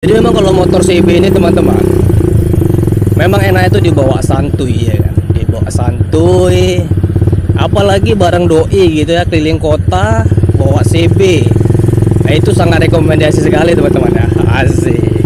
Jadi memang kalau motor CB ini teman-teman Memang enak itu dibawa santuy ya kan? Dibawa santuy. Apalagi bareng doi gitu ya keliling kota Bawa CB Nah itu sangat rekomendasi sekali teman-teman ya. Asik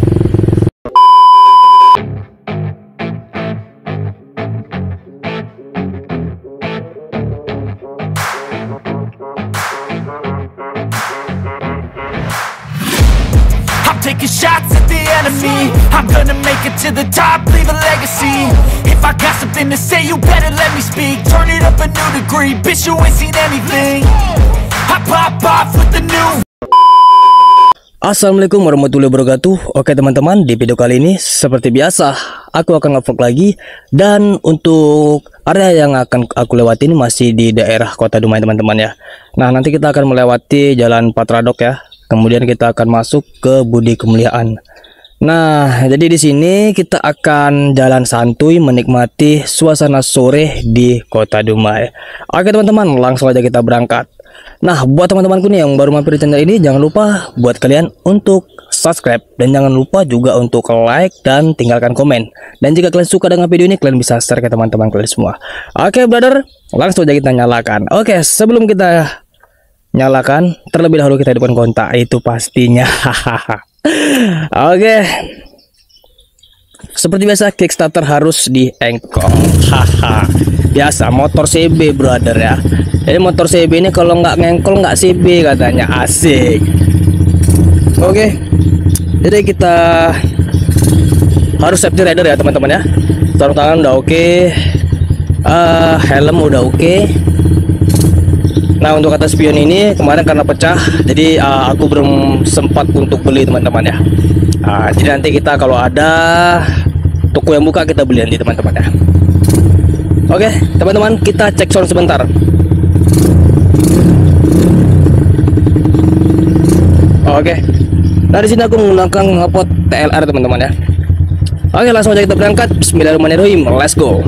taking shots at the enemy. I'm gonna make it to the top, leave a legacy. If I got something to say, you better let me speak. Turn it up a new degree, bitch, you ain't seen anything. I pop off with the new. Assalamualaikum warahmatullahi wabarakatuh Oke teman-teman di video kali ini seperti biasa Aku akan ngevlog lagi Dan untuk area yang akan aku lewati ini masih di daerah kota Dumai teman-teman ya Nah nanti kita akan melewati jalan Patradok ya Kemudian kita akan masuk ke Budi Kemuliaan Nah jadi di sini kita akan jalan santuy menikmati suasana sore di kota Dumai Oke teman-teman langsung aja kita berangkat Nah, buat teman-temanku nih yang baru mampir di channel ini, jangan lupa buat kalian untuk subscribe dan jangan lupa juga untuk like dan tinggalkan komen. Dan jika kalian suka dengan video ini, kalian bisa share ke teman-teman kalian semua. Oke, brother, langsung aja kita nyalakan. Oke, sebelum kita nyalakan, terlebih dahulu kita hidupkan kontak itu pastinya. Oke. Seperti biasa Kickstarter harus di engkol Haha Biasa motor CB brother ya. Jadi motor CB ini kalau nggak ngengkol nggak CB katanya. Asik. Oke. Jadi kita Harus safety rider ya teman-teman ya. Sarung tangan udah oke. Uh, Helm udah oke Nah untuk kata spion ini kemarin karena pecah Jadi uh, aku belum sempat untuk beli teman-teman ya Nah, jadi nanti kita kalau ada toko yang buka kita beli nanti teman-teman ya. Oke, teman-teman kita cek sound sebentar. Oke. Nah di sini aku menggunakan ngapot TLR teman-teman ya. Oke, langsung aja kita berangkat. Bismillahirrahmanirrahim. Let's go.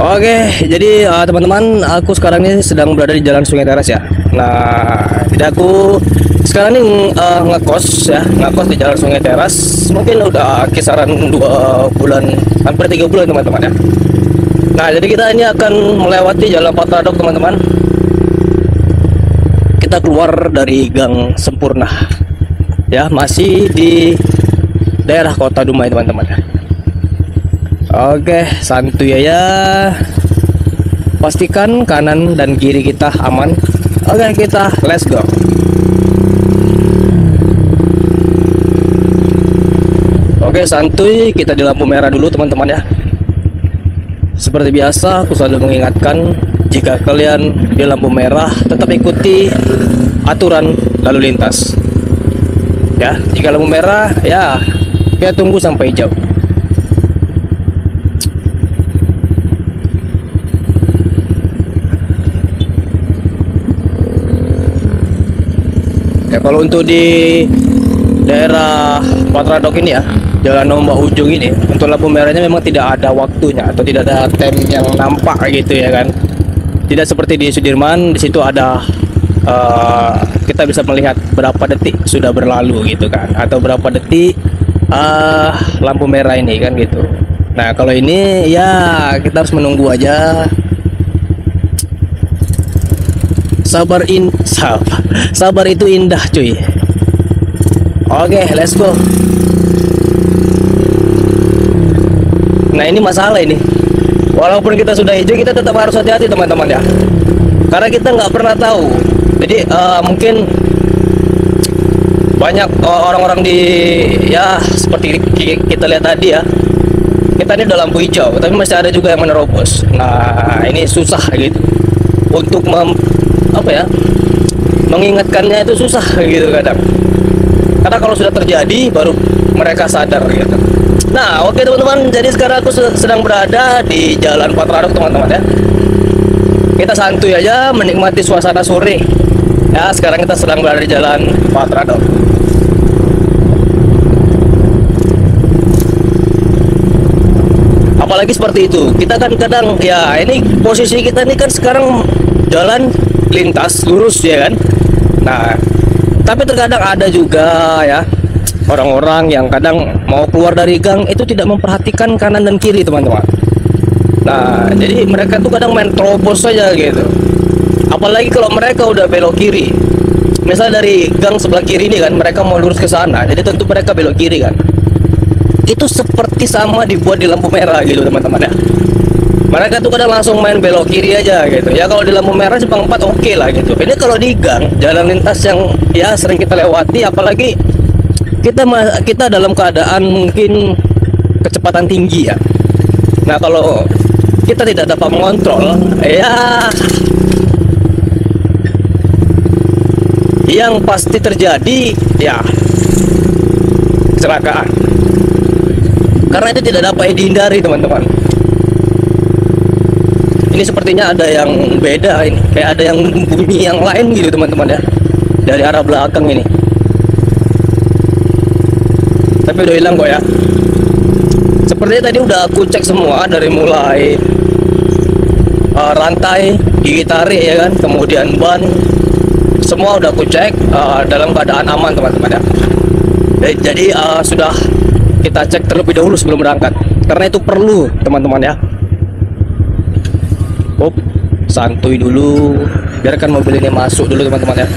Oke, jadi uh, teman-teman, aku sekarang ini sedang berada di Jalan Sungai Teras ya. Nah, jadi aku sekarang ini uh, ngekos ya, ngekos di Jalan Sungai Teras. Mungkin udah kisaran dua bulan, hampir tiga bulan teman-teman ya. Nah, jadi kita ini akan melewati Jalan Patradok teman-teman. Kita keluar dari Gang Sempurna, ya masih di daerah Kota Dumai teman-teman ya. Oke, santuy ya. Pastikan kanan dan kiri kita aman. Oke, kita let's go. Oke, santuy, kita di lampu merah dulu teman-teman ya. Seperti biasa, aku selalu mengingatkan jika kalian di lampu merah tetap ikuti aturan lalu lintas. Ya, jika lampu merah ya kita tunggu sampai hijau. Ya kalau untuk di daerah Patradok ini ya, Jalan Ombak Ujung ini, untuk lampu merahnya memang tidak ada waktunya atau tidak ada tem yang nampak gitu ya kan. Tidak seperti di Sudirman, di situ ada uh, kita bisa melihat berapa detik sudah berlalu gitu kan, atau berapa detik uh, lampu merah ini kan gitu. Nah kalau ini ya kita harus menunggu aja sabar in sabar. Sabar itu indah cuy. Oke let's go. Nah ini masalah ini. Walaupun kita sudah hijau kita tetap harus hati-hati teman-teman ya. Karena kita nggak pernah tahu. Jadi uh, mungkin banyak orang-orang di ya seperti kita lihat tadi ya. Kita ini udah lampu hijau tapi masih ada juga yang menerobos. Nah ini susah gitu. Untuk mem apa ya mengingatkannya itu susah gitu kadang. Karena kalau sudah terjadi baru mereka sadar gitu. Nah oke teman-teman jadi sekarang aku sedang berada di jalan Patradok teman-teman ya. Kita santuy aja menikmati suasana sore. Ya sekarang kita sedang berada di jalan Patradok apalagi seperti itu. Kita kan kadang ya ini posisi kita ini kan sekarang jalan lintas lurus ya kan? Nah tapi terkadang ada juga ya orang-orang yang kadang mau keluar dari gang itu tidak memperhatikan kanan dan kiri teman-teman. Nah jadi mereka tuh kadang main terobos saja gitu. Apalagi kalau mereka udah belok kiri. Misal dari gang sebelah kiri ini kan mereka mau lurus ke sana jadi tentu mereka belok kiri kan. Itu seperti sama dibuat di lampu merah gitu teman-teman ya mereka tuh kadang langsung main belok kiri aja gitu. Ya kalau di lampu merah Jepang 4 oke okay lah gitu. Ini kalau di gang jalan lintas yang ya sering kita lewati apalagi kita kita dalam keadaan mungkin kecepatan tinggi ya. Nah kalau kita tidak dapat mengontrol ya. Yang pasti terjadi ya kecelakaan. Karena itu tidak dapat dihindari teman-teman ini sepertinya ada yang beda ini. Kayak ada yang bunyi yang lain gitu teman-teman ya. Dari arah belakang ini. Tapi udah hilang kok ya. Sepertinya tadi udah aku cek semua dari mulai uh, rantai gigi tarik ya kan kemudian ban. Semua udah aku cek uh, dalam keadaan aman teman-teman ya. Jadi uh, sudah kita cek terlebih dahulu sebelum berangkat. Karena itu perlu teman-teman ya Up, santuy dulu. Biarkan mobil ini masuk dulu teman-teman ya.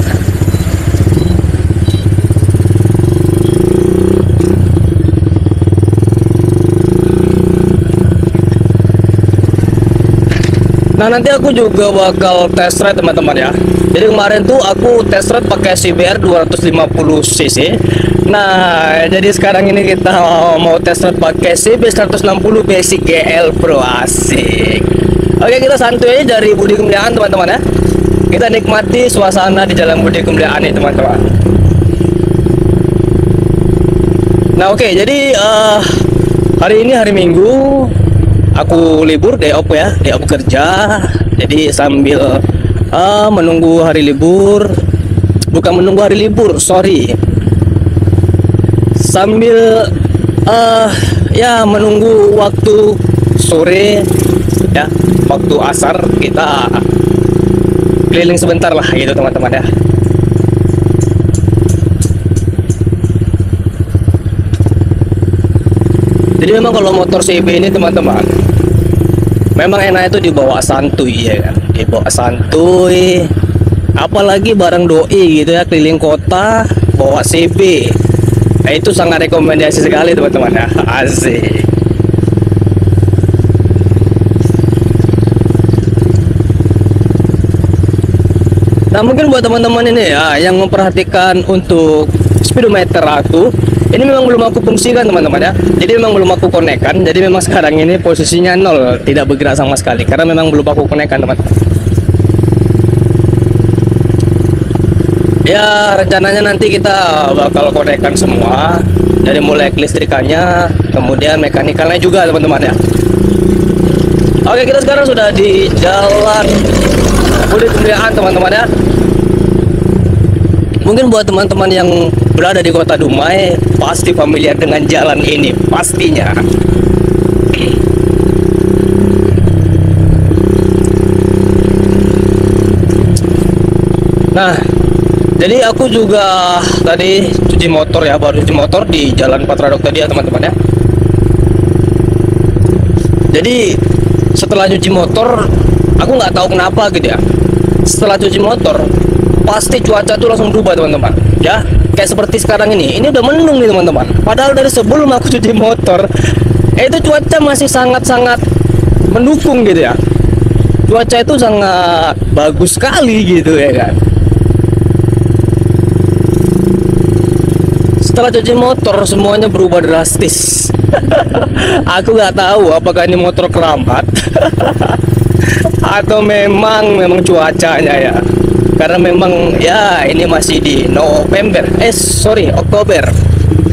Nah nanti aku juga bakal test ride teman-teman ya. Jadi kemarin tuh aku test ride pakai CBR 250 cc. Nah jadi sekarang ini kita mau test ride pakai CB 160 basic GL Pro asik Oke kita santuy dari Budi Kemuliaan teman-teman ya. Kita nikmati suasana di jalan Budi Kemuliaan nih teman-teman. Nah oke jadi uh, hari ini hari Minggu aku libur day off ya day off kerja. Jadi sambil uh, menunggu hari libur bukan menunggu hari libur sorry. Sambil uh, ya menunggu waktu sore ya. Waktu asar kita keliling sebentar lah gitu teman-teman ya. Jadi memang kalau motor CB ini teman-teman memang enak itu dibawa santuy ya kan? Dibawa santuy. Apalagi barang doi gitu ya keliling kota bawa CB nah, itu sangat rekomendasi sekali teman-teman ya. Asik Nah mungkin buat teman-teman ini ya yang memperhatikan untuk speedometer aku ini memang belum aku fungsikan teman-teman ya. Jadi memang belum aku konekkan jadi memang sekarang ini posisinya nol tidak bergerak sama sekali. Karena memang belum aku konekkan teman. Ya rencananya nanti kita bakal konekkan semua. Dari mulai kelistrikannya kemudian mekanikalnya juga teman-teman ya. Oke kita sekarang sudah di jalan Budi Kemuliaan teman-teman ya. Mungkin buat teman-teman yang berada di kota Dumai pasti familiar dengan jalan ini pastinya. Nah jadi aku juga tadi cuci motor ya baru cuci motor di jalan Patradok tadi ya teman-teman ya. Jadi setelah cuci motor aku nggak tahu kenapa gitu ya. Setelah cuci motor pasti cuaca tuh langsung berubah teman-teman. Ya kayak seperti sekarang ini. Ini udah mendung nih teman-teman. Padahal dari sebelum aku cuci motor itu cuaca masih sangat-sangat mendukung gitu ya. Cuaca itu sangat bagus sekali gitu ya kan? Setelah cuci motor semuanya berubah drastis. Aku nggak tahu apakah ini motor keramat atau memang memang cuacanya ya? Karena memang ya ini masih di November. Eh sorry Oktober.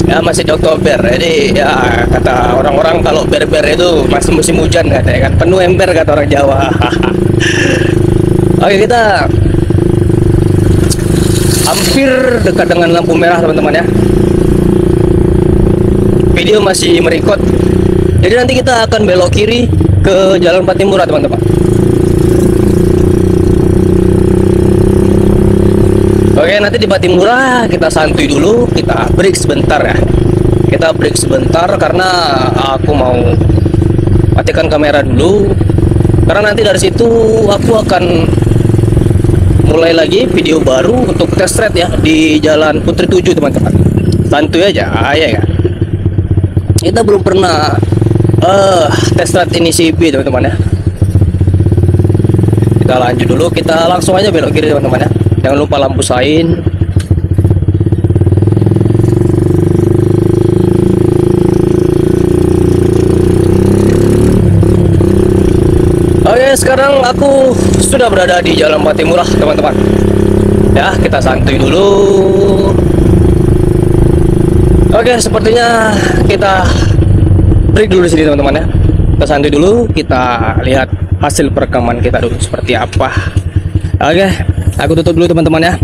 Ya masih di Oktober. Jadi ya kata orang-orang kalau berber itu masih musim hujan katanya kan. Penuh ember kata orang Jawa. Oke kita hampir dekat dengan lampu merah teman-teman ya. Video masih merekod. Jadi nanti kita akan belok kiri ke jalan Patimura teman-teman Oke, nanti di Batimura kita santuy dulu, kita break sebentar ya. Kita break sebentar karena aku mau matikan kamera dulu. Karena nanti dari situ aku akan mulai lagi video baru untuk test ride ya di Jalan Putri 7 teman-teman. Santuy aja, ya ya. Kita belum pernah uh, test ride ini CB teman-teman ya. Kita lanjut dulu, kita langsung aja belok kiri teman-teman ya jangan lupa lampu sain. Oke sekarang aku sudah berada di Jalan Patimura teman-teman. Ya kita santuy dulu. Oke sepertinya kita break dulu sini teman-teman ya. Kita santuy dulu kita lihat hasil perekaman kita dulu seperti apa. Oke aku tutup dulu teman-teman ya